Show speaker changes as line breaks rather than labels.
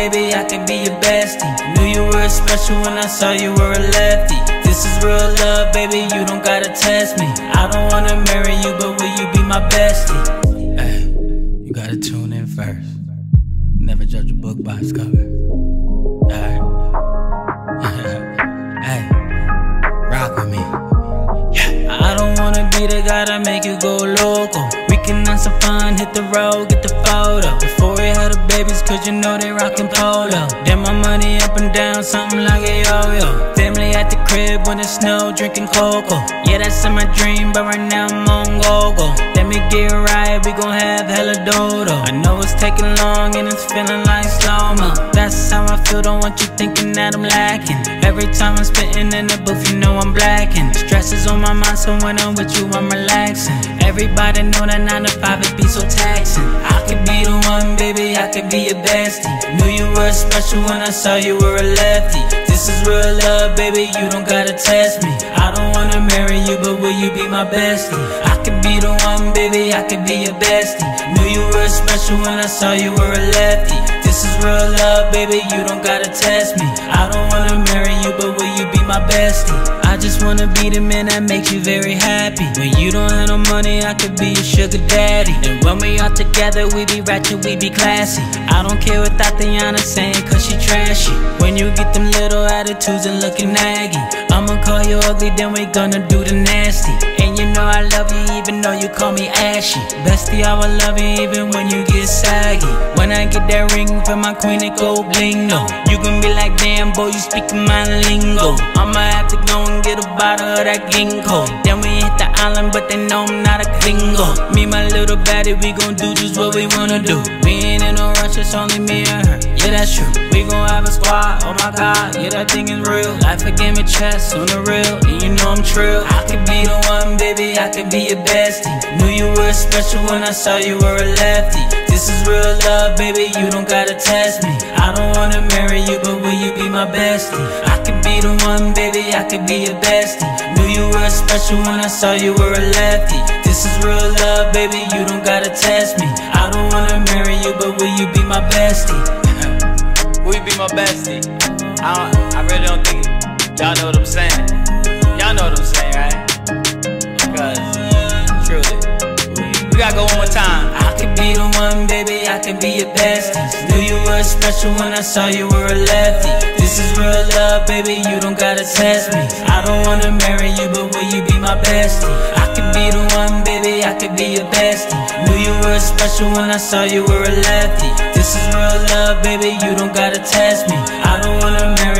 baby, I could be your bestie. Knew you were special when I saw you were a lefty. This is real love, baby, you don't gotta test me. I don't wanna marry you, but will you be my bestie? Hey, you gotta tune in first. Never judge a book by its cover. Alright. hey, rock with me. Yeah. I don't wanna be the guy that make you go. Have some fun, hit the road, get the photo. Before we had the babies, cause you know they rockin' polo. Then my money up and down, something like a yo-yo. Family at the crib when it snow, drinking cocoa. Yeah, that's in my dream, but right now I'm on go-go. Let me get right, we gon' have hella dodo. I know it's taking long and it's feeling like slow-mo. That's how I feel, don't want you thinking that I'm lacking. Every time I'm spitting in the booth, you know I'm blacking. Stress is on my mind, so when I'm with you, I'm relaxing. Everybody know that 9 to 5 it be so taxing. I could be the one, baby, I could be your bestie. Knew you were special when I saw you were a lefty. This is real love, baby, you don't gotta test me. I don't wanna marry you, but will you be my bestie? I could be the one, baby, I could be your bestie. Knew you were special when I saw you were a lefty. This is real love, baby, you don't gotta test me. I don't wanna marry you, but will you be my bestie? Just wanna be the man that makes you very happy. When you don't have no money, I could be your sugar daddy. And when we all together, we be ratchet, we be classy. I don't care what Tatiana saying, cause she trashy. When you get them little attitudes and looking naggy, I'ma call you ugly, then we gonna do the nasty. I love you even though you call me ashy. Bestie, I will love you even when you get saggy. When I get that ring for my queen, it go bling no. You gon' be like, damn boy, you speaking my lingo. I'ma have to go and get a bottle of that ginkgo. Then we hit the island, but they know I'm not a gringo. Me, my little baddie, we gon' do just what we wanna do. We it's only me and her. Yeah, that's true. We gon' have a squad, oh my god, yeah, that thing is real. Life a game of chess on the real, and you know I'm trill. I could be the one, baby, I could be your bestie. Knew you were special when I saw you were a lefty. This is real love, baby, you don't gotta test me. I don't wanna marry you, but will you be my bestie? I could be the one, baby, I could be your bestie. Knew you were special when I saw you were a lefty. This is real love, baby, you don't gotta test me. Bestie?
Will you be my bestie? I, don't, I really don't think y'all know what I'm saying. Y'all know what I'm saying, right? Cause, truly. We gotta go one more time.
I could be the one, baby, I could be your bestie. Knew you were special when I saw you were a lefty. This is real love, baby, you don't gotta test me. I don't wanna marry you, but will you be my bestie? I could be the one, baby, I could be your bestie. Knew you were special when I saw you were a lefty. This is real love, baby, you don't gotta test me. I don't wanna marry